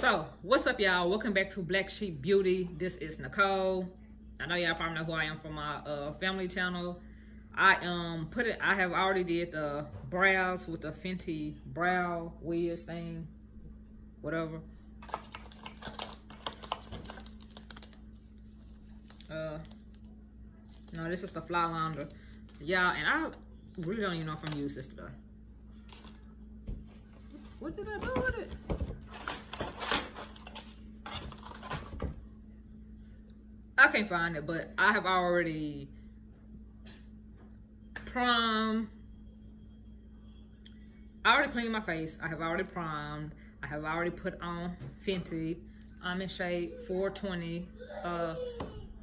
So, what's up, y'all? Welcome back to Black Sheep Beauty. This is Nicole. I know y'all probably know who I am from my uh, family channel. I um put it. I have already did the brows with the Fenty brow wiz thing, whatever. Uh, no, this is the Flyliner. Yeah, and I really don't even know if I'm use this today. What did I do with it? I can't find it, but I have already primed. I already cleaned my face. I have already primed. I have already put on Fenty. I'm in shade 420. Uh,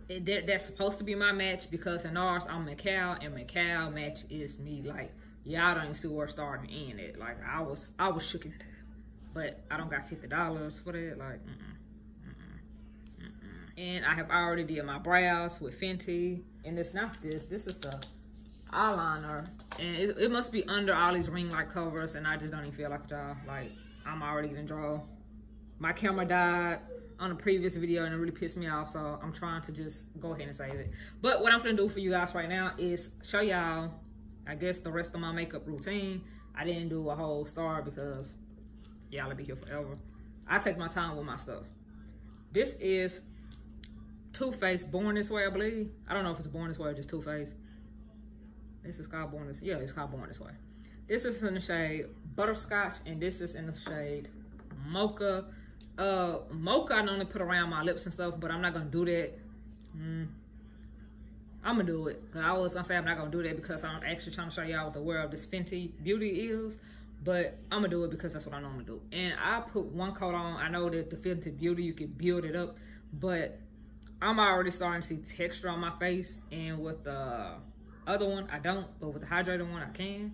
it, that, that's supposed to be my match because in ours I'm McCall and McCall match is me like y'all don't even see where starting in it. Like I was I was shook but I don't got fifty dollars for that. Like mm -mm and I have already did my brows with Fenty. And it's not this. This is the eyeliner. And it, it must be under all these ring light covers. And I just don't even feel like y'all. Like I'm already gonna draw. My camera died on a previous video and it really pissed me off. So I'm trying to just go ahead and save it. But what I'm gonna do for you guys right now is show y'all I guess the rest of my makeup routine. I didn't do a whole star because y'all will be here forever. I take my time with my stuff. This is Too Faced Born This Way, I believe. I don't know if it's Born This Way or just Too Faced. This is called Born This Yeah, it's called Born This Way. This is in the shade Butterscotch, and this is in the shade Mocha. Uh, Mocha I normally put around my lips and stuff, but I'm not going to do that. Mm. I'm going to do it. I was going to say I'm not going to do that because I'm actually trying to show y'all what the world of this Fenty Beauty is. But I'm going to do it because that's what I normally do. And I put one coat on. I know that the Fenty Beauty, you can build it up. But I'm already starting to see texture on my face. And with the other one, I don't. But with the hydrated one, I can.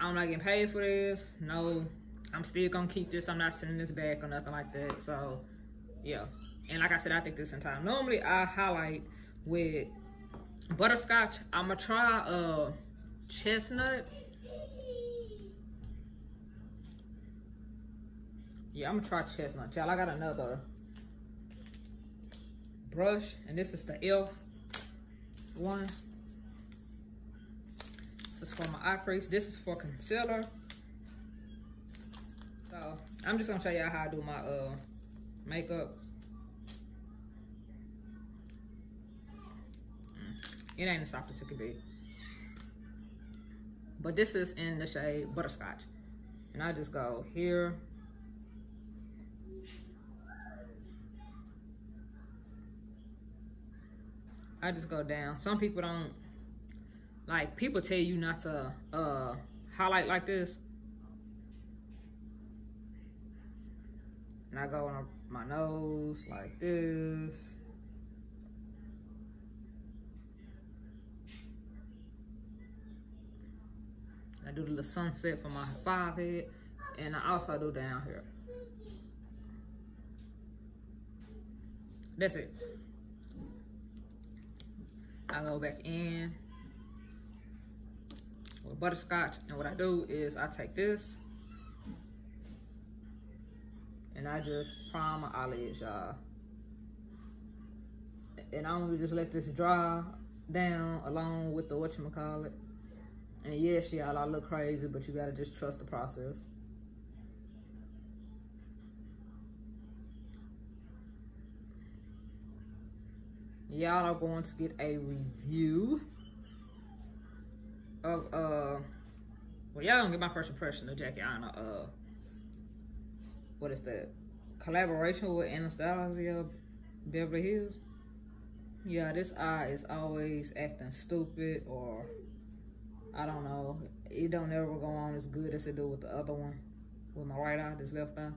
I'm not getting paid for this. No, I'm still gonna keep this. I'm not sending this back or nothing like that. So, yeah. And like I said, I think this in time. Normally, I highlight with butterscotch. I'm gonna try uh chestnut. Yeah, I'm gonna try chestnut. Y'all, I got another brush, and this is the e.l.f. one. This is for my eye crease. This is for concealer. So I'm just gonna show y'all how I do my uh makeup. Mm, it ain't as soft as it could be. But this is in the shade Butterscotch. And I just go here I just go down. Some people don't, like, people tell you not to uh, highlight like this. And I go on my nose like this. I do the sunset for my five head. And I also do down here. That's it. I go back in with butterscotch. And what I do is I take this and I just prime my eyelids, y'all. And I'm gonna just let this dry down along with the whatchamacallit. And yes, y'all, I look crazy, but you gotta just trust the process. Y'all are going to get a review of uh well y'all don't get my first impression of Jackie Aina uh what is that? Collaboration with Anastasia Beverly Hills? Yeah this eye is always acting stupid or I don't know. It don't ever go on as good as it do with the other one with my right eye this left eye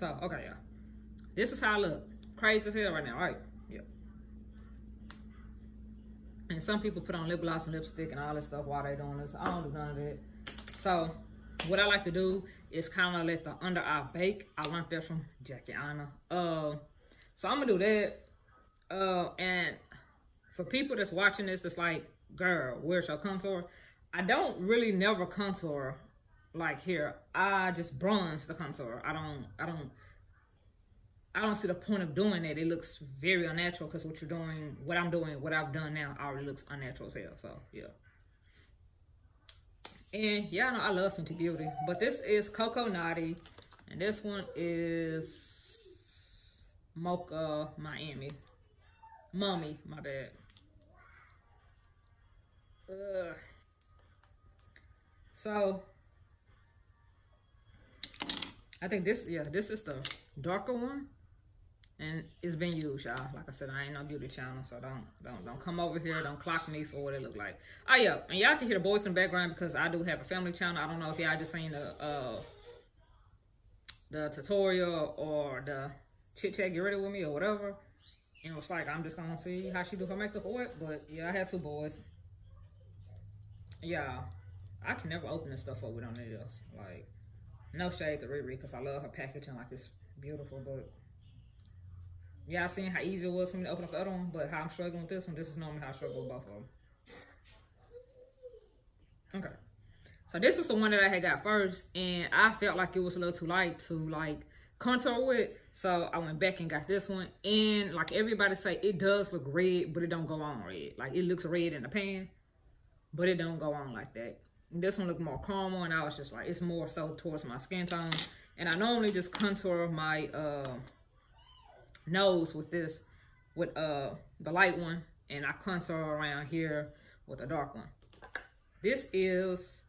So, okay, y'all. This is how I look. Crazy as hell right now, right? Yeah. And some people put on lip gloss and lipstick and all this stuff while they doing this. I don't do none of that. So, what I like to do is kind of let the under eye bake. I learned that from Jackie Aina. Uh, so, I'm going to do that. Uh, and for people that's watching this, that's like, girl, where's your contour? I don't really never contour like here. I just bronze the contour. I don't, I don't, I don't see the point of doing that. It looks very unnatural because what you're doing, what I'm doing, what I've done now already looks unnatural as hell. So, yeah. And yeah, know I love Fenty Beauty. But this is Coco Naughty. And this one is Mocha Miami. Mommy, my bad. Ugh. So, I think this, yeah, this is the darker one. And it's been used, y'all. Like I said, I ain't no beauty channel, so don't don't don't come over here. Don't clock me for what it look like. Oh yeah, and y'all can hear the boys in the background because I do have a family channel. I don't know if y'all just seen the uh the tutorial or the chit chat get ready with me or whatever. And it's like I'm just gonna see how she do her makeup or what. But yeah, I have two boys. Yeah, I can never open this stuff up with no nails. Like no shade to Riri because I love her packaging. Like it's beautiful, but Y'all seen how easy it was for me to open up the other one, but how I'm struggling with this one, this is normally how I struggle with both of them. Okay. So this is the one that I had got first, and I felt like it was a little too light to like contour with. So I went back and got this one. And like everybody say, it does look red, but it don't go on red. Like it looks red in the pan, but it don't go on like that. This one looked more caramel, and I was just like, it's more so towards my skin tone. And I normally just contour my uh, nose with this, with uh the light one, and I contour around here with a dark one. This is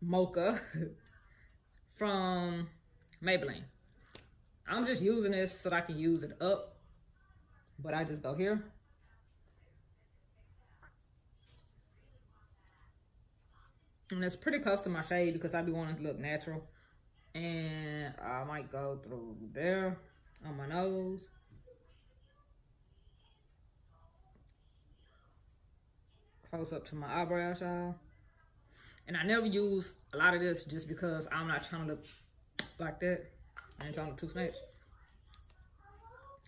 Mocha from Maybelline. I'm just using this so that I can use it up, but I just go here. And it's pretty close to my shade because I be wanting to look natural. And I might go through there on my nose. Close up to my eyebrows, y'all. And I never use a lot of this just because I'm not trying to look like that. I ain't trying to look too snatched.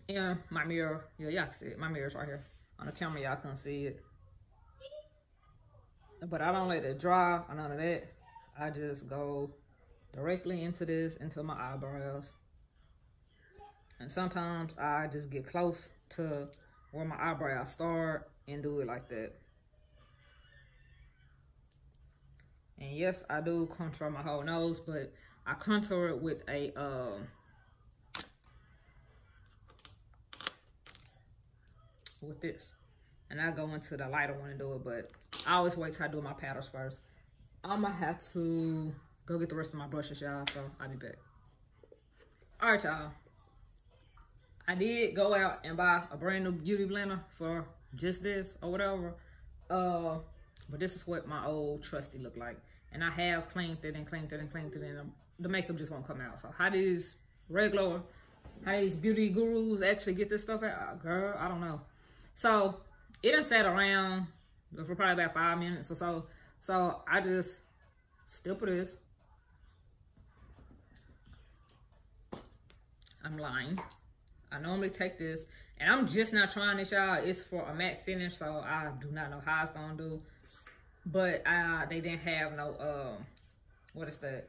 And my mirror, yeah, y'all can see it. My mirror's right here. On the camera, y'all can see it. But I don't let it dry or none of that. I just go directly into this, into my eyebrows. And sometimes I just get close to where my eyebrows start and do it like that. And yes, I do contour my whole nose, but I contour it with a um, with this. And I go into the lighter one and do it, but I always wait till I do my paddles first. I'm gonna have to go get the rest of my brushes, y'all, so I'll be back. All right, y'all. I did go out and buy a brand new beauty blender for just this or whatever. Uh, but this is what my old trusty look like. And I have cleaned it and cleaned it and cleaned it and the makeup just won't come out. So how these regular, how these beauty gurus actually get this stuff out? Girl, I don't know. So it done sat around for probably about five minutes or so. So I just stipple this. I'm lying. I normally take this, and I'm just not trying this, y'all. It's for a matte finish, so I do not know how it's gonna do. But uh, they didn't have no, uh, what is that?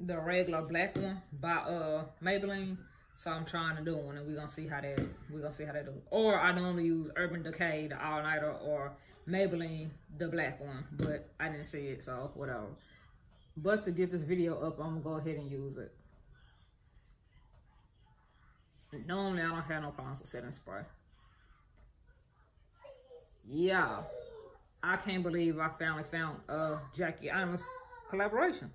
The regular black one by uh Maybelline. So I'm trying to do one, and we're gonna see how that we're gonna see how that do. Or I normally use Urban Decay, the all nighter, or Maybelline, the black one, but I didn't see it, so whatever. But to get this video up, I'm gonna go ahead and use it. Normally, I don't have no problems with setting spray. Yeah. I can't believe I finally found a Jackie Aina collaboration.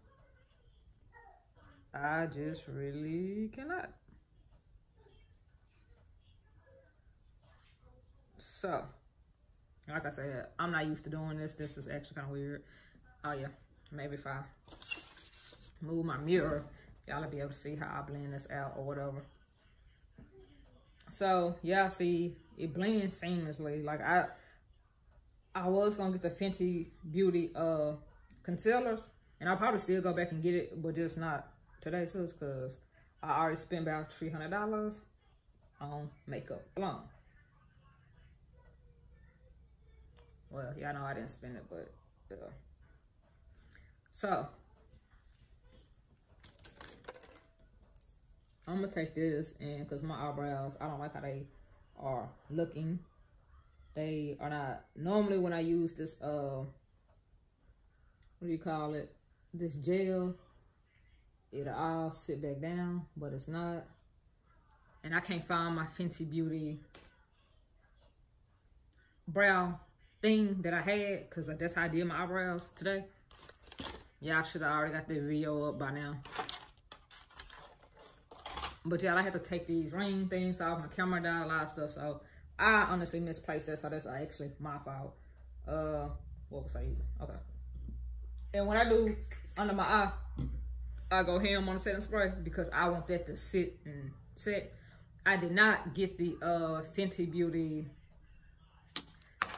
I just really cannot. So, like I said, I'm not used to doing this. This is actually kind of weird. Oh, yeah. Maybe if I move my mirror, y'all will be able to see how I blend this out or whatever. So y'all see it blends seamlessly. Like I I was gonna get the Fenty Beauty uh concealers and I'll probably still go back and get it, but just not today, sis, because I already spent about three hundred dollars on makeup alone. Well, y'all know I didn't spend it, but yeah. So, I'm gonna take this and because my eyebrows, I don't like how they are looking. They are not, normally when I use this, uh, what do you call it? This gel, it'll all sit back down, but it's not. And I can't find my Fenty Beauty brow thing that I had because that's how I did my eyebrows today. Y'all should have already got the video up by now. But y'all, I had to take these ring things off. My camera died, a lot of stuff. So I honestly misplaced that. So that's actually my fault. Uh, what was I using? Okay. And when I do under my eye, I go ham on the setting spray because I want that to sit and set. I did not get the uh, Fenty Beauty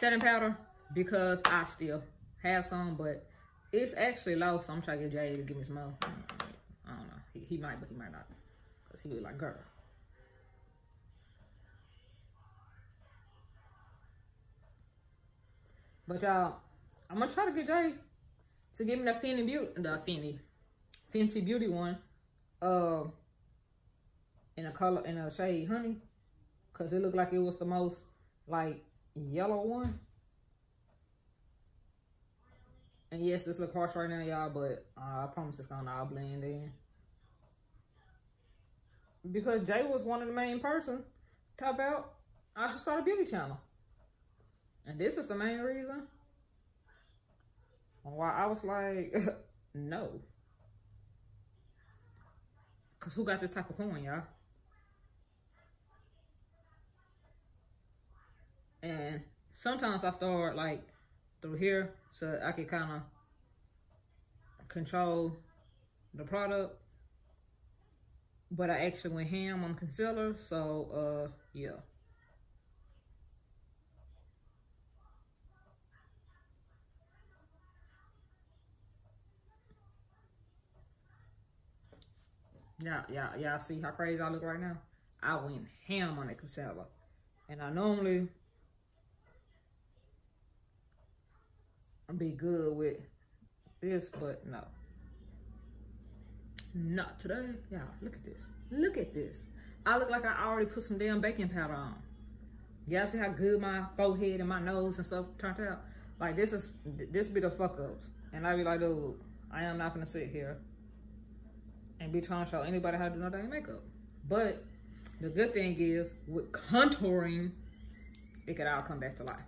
setting powder because I still have some, but it's actually low, so I'm trying to get Jay to give me some more. I don't know. He, he might, but he might not. Because he was like, girl. But y'all, I'm going to try to get Jay to give me the Fenty Beauty, the Fenty, Fenty Beauty one. Uh, in a color, in a shade honey. Because it looked like it was the most, like, yellow one. And yes, this look harsh right now, y'all, but uh, I promise it's gonna all blend in. Because Jay was one of the main person talk about I should start a beauty channel. And this is the main reason why I was like, no. Cause who got this type of coin, y'all? And sometimes I start like through here so I can kind of control the product. But I actually went ham on concealer, so uh, yeah. Yeah, yeah, yeah. See how crazy I look right now? I went ham on the concealer. And I normally be good with this, but no. Not today. Y'all, look at this. Look at this. I look like I already put some damn baking powder on. Y'all see how good my forehead and my nose and stuff turned out? Like, this is, this be the fuck ups. And I be like, dude, I am not gonna sit here and be trying to show anybody how to do no damn makeup. But the good thing is, with contouring, it could all come back to life.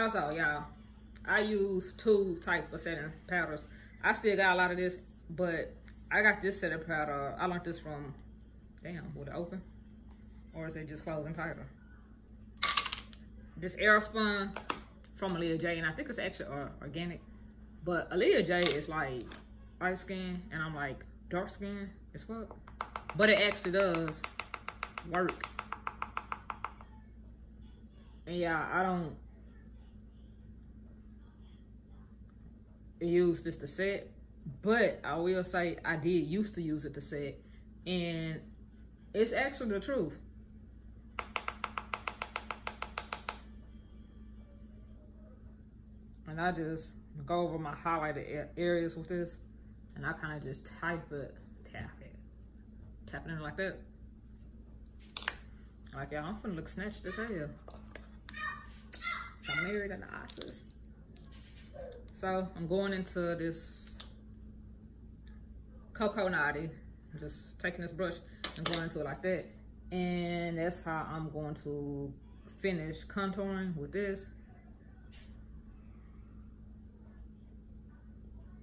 Also, y'all, I use two type of setting powders. I still got a lot of this, but I got this setting powder. I learned this from, damn, would it open? Or is it just closing tighter? This Airspun from Aaliyah J, and I think it's actually uh, organic. But Aaliyah J is like light skin, and I'm like dark skin as fuck. But it actually does work. And yeah, I don't use this to set, but I will say I did used to use it to set, and it's actually the truth. And I just go over my highlighted areas with this, and I kind of just type it, tap it, tap it in like that. Like, yeah, I'm finna look snatched as hell. So I'm married in the Isis. So I'm going into this Cocoa Naughty. Just taking this brush and going into it like that. And that's how I'm going to finish contouring with this.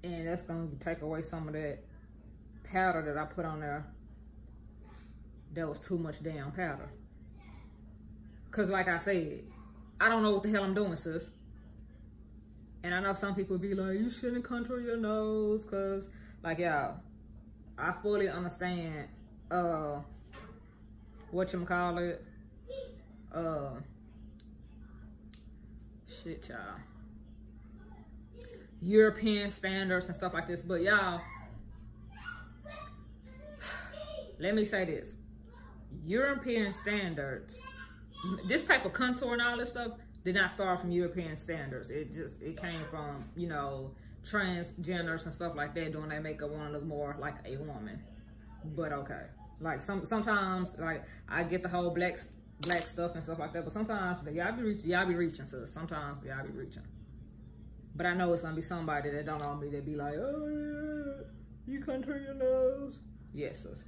And that's going to take away some of that powder that I put on there. That was too much damn powder. Because like I said, I don't know what the hell I'm doing, sis. And I know some people be like, you shouldn't contour your nose because, like, y'all, I fully understand uh, what you call it. Uh, shit, y'all. European standards and stuff like this. But y'all, let me say this. European standards, this type of contour and all this stuff did not start from European standards. It just, it came from, you know, transgenders and stuff like that doing their makeup want to look more like a woman. But okay. Like some sometimes like I get the whole black black stuff and stuff like that, but sometimes y'all be reaching y'all be reaching, so sometimes y'all be reaching. But I know it's gonna be somebody that don't know me that be like, oh you contour your nose. Yes, sis.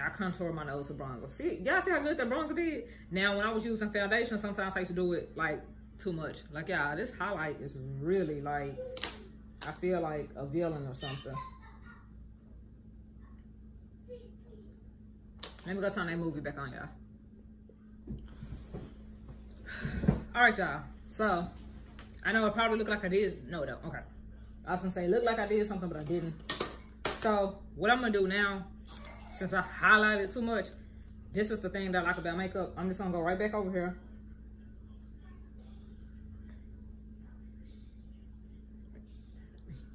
I contour my nose with bronzer. See, y'all see how good that bronzer did? Now, when I was using foundation, sometimes I used to do it like too much. Like, yeah, this highlight is really like, I feel like a villain or something. Let me go turn that movie back on, y'all. All right, y'all. So, I know it probably looked like I did. No, no. Okay. I was going to say, look like I did something, but I didn't. So, what I'm going to do now, since I highlighted too much, this is the thing that I like about makeup. I'm just to go right back over here.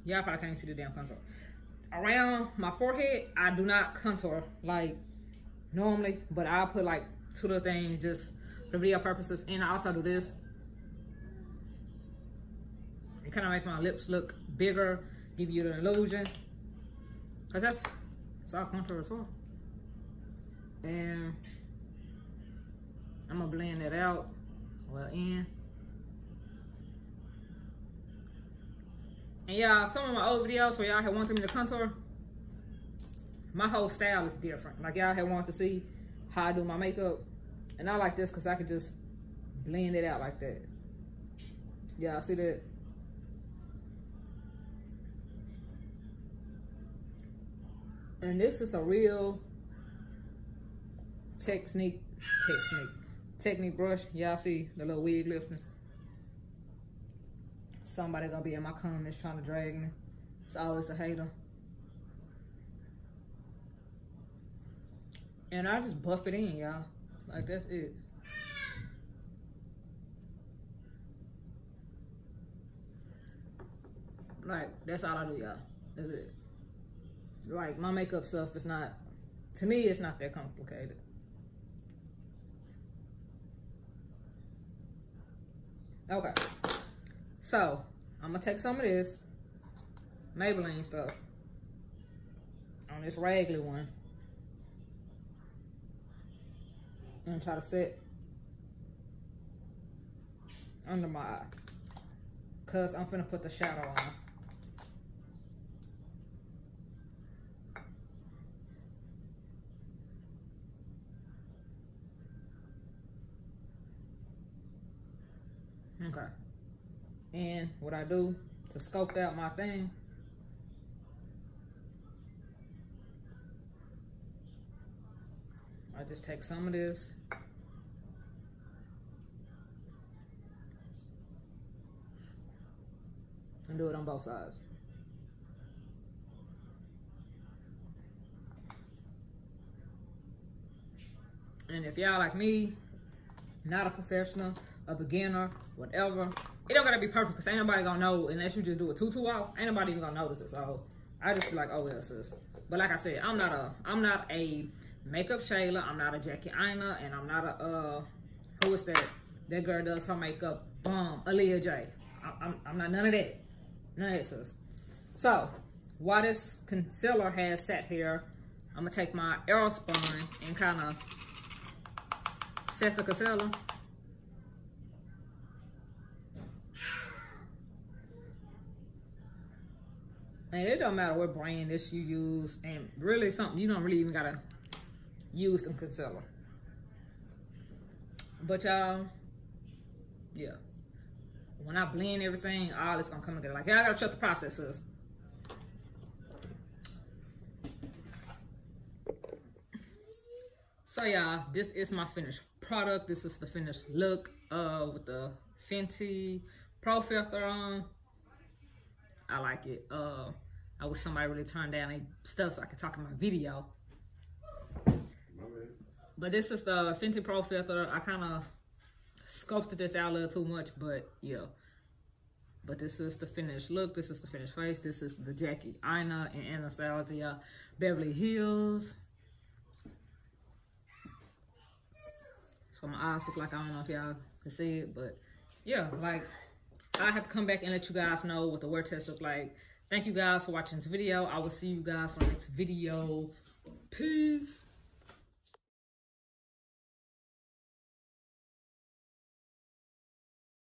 Y'all probably can't see the damn contour. Around my forehead, I do not contour like normally, but I'll put like two little things just for video purposes. And I also do this. It kind of make my lips look bigger, give you the illusion. Cause that's, contour as well. And I'm gonna blend it out, well in. And y'all, some of my old videos where y'all had wanted me to contour, my whole style is different. Like y'all had wanted to see how I do my makeup. And I like this because I could just blend it out like that. Y'all see that? And this is a real technique, technique, technique brush. Y'all see the little wig lifting? Somebody gonna be in my comments trying to drag me. It's always a hater. And I just buff it in, y'all. Like, that's it. Like, that's all I do, y'all. That's it. Like, my makeup stuff is not, to me, it's not that complicated. Okay. So, I'm to take some of this Maybelline stuff on this regular one. and try to set under my eye. Cause I'm finna put the shadow on. Okay. And what I do to scope out my thing I just take some of this. And do it on both sides. And if y'all like me, not a professional, a beginner, whatever, it don't gotta be perfect because ain't nobody gonna know unless you just do a tutu off. Ain't nobody even gonna notice it. So I just be like, oh well, sis. But like I said, I'm not a I'm not a Makeup Shayla. I'm not a Jackie Aina, and I'm not a, uh, who is that? That girl does her makeup. Boom, Aaliyah J. I, I'm, I'm not none of that. None of that, sis. So, while this concealer has sat here, I'm to take my Airspun and kind of set the concealer. And it don't matter what brand this you use, and really something you don't really even gotta used in concealer. But y'all, yeah. When I blend everything, all it's gonna come together. Like, I gotta trust the processes. So y'all, this is my finished product. This is the finished look uh, with the Fenty Pro Filter on. I like it. Uh, I wish somebody really turned down any stuff so I could talk in my video. But this is the Fenty Pro filter. I kind of sculpted this out a little too much, but yeah. But this is the finished look. This is the finished face. This is the Jackie Aina and Anastasia Beverly Hills. So my eyes look like, I don't know if y'all can see it, but yeah, like I have to come back and let you guys know what the wear test look like. Thank you guys for watching this video. I will see you guys on the next video. Peace.